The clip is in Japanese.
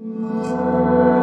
う